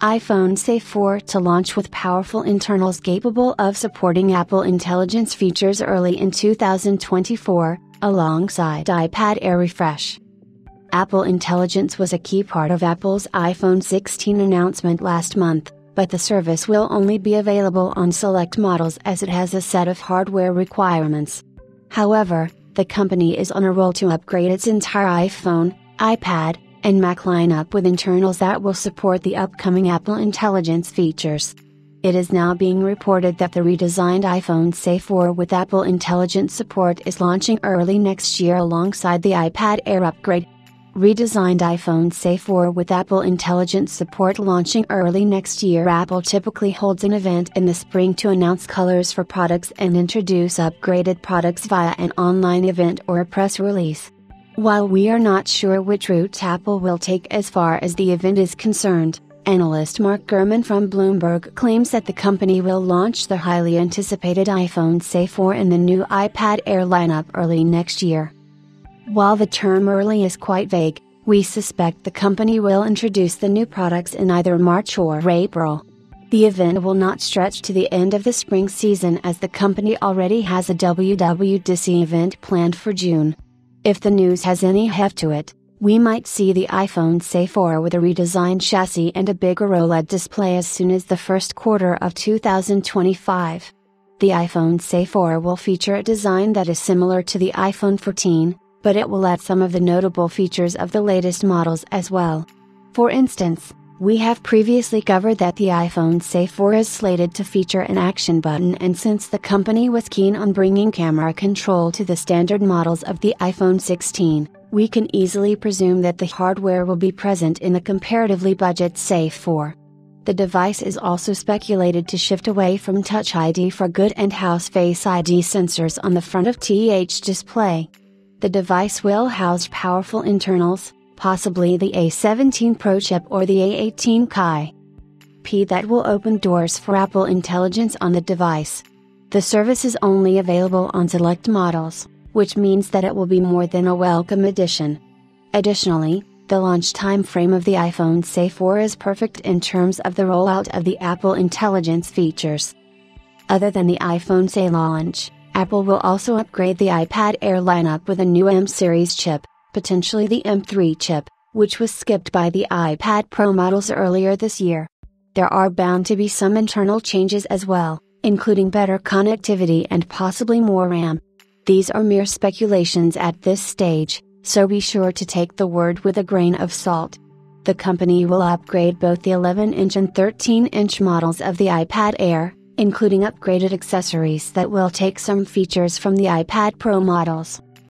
iPhone SE 4 to launch with powerful internals capable of supporting Apple Intelligence features early in 2024, alongside iPad Air refresh. Apple Intelligence was a key part of Apple's iPhone 16 announcement last month, but the service will only be available on select models as it has a set of hardware requirements. However, the company is on a roll to upgrade its entire iPhone, iPad, and Mac lineup with internals that will support the upcoming Apple Intelligence features. It is now being reported that the redesigned iPhone SE 4 with Apple Intelligence support is launching early next year alongside the iPad Air upgrade. Redesigned iPhone SE 4 with Apple Intelligence support launching early next year. Apple typically holds an event in the spring to announce colors for products and introduce upgraded products via an online event or a press release. While we are not sure which route Apple will take as far as the event is concerned, analyst Mark Gurman from Bloomberg claims that the company will launch the highly anticipated iPhone SE 4 and the new iPad Air lineup early next year. While the term early is quite vague, we suspect the company will introduce the new products in either March or April. The event will not stretch to the end of the spring season as the company already has a WWDC event planned for June. If the news has any heft to it, we might see the iPhone SE 4 with a redesigned chassis and a bigger OLED display as soon as the first quarter of 2025. The iPhone SE 4 will feature a design that is similar to the iPhone 14, but it will add some of the notable features of the latest models as well. For instance, we have previously covered that the iPhone SE 4 is slated to feature an action button and since the company was keen on bringing camera control to the standard models of the iPhone 16, we can easily presume that the hardware will be present in the comparatively budget SE 4. The device is also speculated to shift away from Touch ID for good and house Face ID sensors on the front of TH display. The device will house powerful internals, possibly the A17 Pro chip or the A18 Kai. P that will open doors for Apple Intelligence on the device. The service is only available on select models, which means that it will be more than a welcome addition. Additionally, the launch time frame of the iPhone SE 4 is perfect in terms of the rollout of the Apple Intelligence features. Other than the iPhone SE launch, Apple will also upgrade the iPad Air lineup with a new M series chip, potentially the M3 chip, which was skipped by the iPad Pro models earlier this year. There are bound to be some internal changes as well, including better connectivity and possibly more RAM. These are mere speculations at this stage, so be sure to take the word with a grain of salt. The company will upgrade both the 11 inch and 13 inch models of the iPad Air, including upgraded accessories that will take some features from the iPad Pro models.